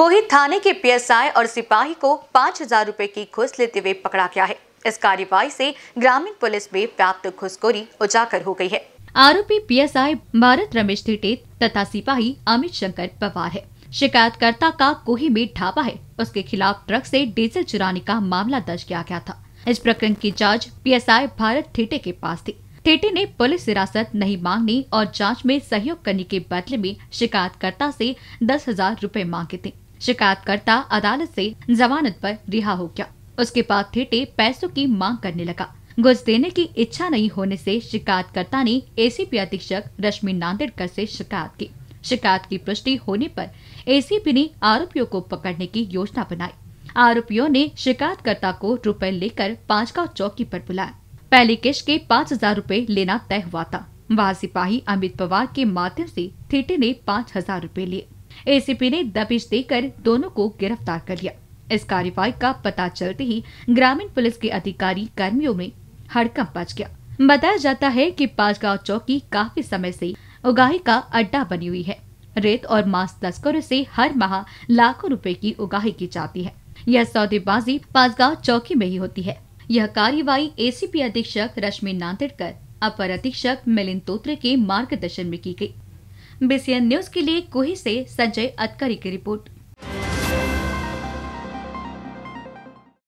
कोही थाने के पीएसआई और सिपाही को पाँच हज़ार रूपए की घुस लेते हुए पकड़ा गया है। इस कार्यवाही से ग्रामीण पुलिस में व्याप्त घुसखोरी उजागर हो गई है। आरोपी पीएसआई भारत रमेश थिटेत तथा सिपाही अमित शंकर पवार है। शिकायतकर्ता का कोही में ढाबा है। उसके खिलाफ ट्रक से डीजल चुराने का मामला दर्ज किया गया था। इस प्रकरण की जाँच पीएसआई भारत थेटे के पास थी। थेटे ने पुलिस हिरासत नहीं मांगने और जाँच में सहयोग करने के बदले में शिकायतकर्ता से दस हज़ार रूपए मांगे थे। शिकायतकर्ता अदालत से जमानत पर रिहा हो गया। उसके बाद थेटे पैसों की मांग करने लगा। घुस देने की इच्छा नहीं होने से शिकायतकर्ता ने एसीपी अधीक्षक रश्मि नांदेड़कर से शिकायत की। शिकायत की पुष्टि होने पर एसीपी ने आरोपियों को पकड़ने की योजना बनाई। आरोपियों ने शिकायतकर्ता को रुपए लेकर पांचगांव चौकी पर बुलाया। पहली किश्त के पाँच हज़ार रूपए लेना तय हुआ था। वहाँ सिपाही अमित पवार के माध्यम से थेटे ने पाँच हज़ार रूपए लिए। एसीपी ने दबिश देकर दोनों को गिरफ़्तार कर लिया। इस कार्यवाही का पता चलते ही ग्रामीण पुलिस के अधिकारी कर्मियों में हड़कंप मच गया। बताया जाता है कि पांचगांव चौकी काफ़ी समय से उगाही का अड्डा बनी हुई है। रेत और मांस तस्करों से हर माह लाखों रुपए की उगाही की जाती है। यह सौदेबाजी पांचगांव चौकी में ही होती है। यह कार्यवाही एसीपी अधीक्षक रश्मि नांदेड़कर, अपर अधीक्षक मिलिंद तोत्रे के मार्गदर्शन में की गई। बीसीएन न्यूज़ के लिए कोही से संजय अतकरी की रिपोर्ट।